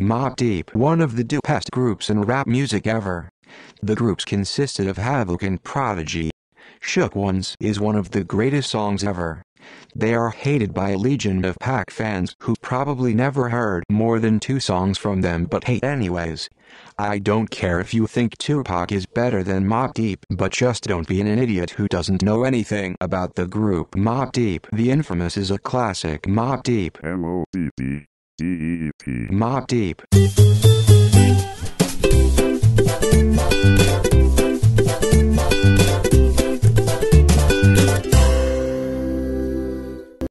Mobb Deep, one of the dopest groups in rap music ever. The groups consisted of Havoc and Prodigy. Shook Ones is one of the greatest songs ever. They are hated by a legion of Pac fans who probably never heard more than two songs from them but hate anyways. I don't care if you think Tupac is better than Mobb Deep, but just don't be an idiot who doesn't know anything about the group Mobb Deep. The Infamous is a classic Mobb Deep. M O B B D E E P. Mobb Deep.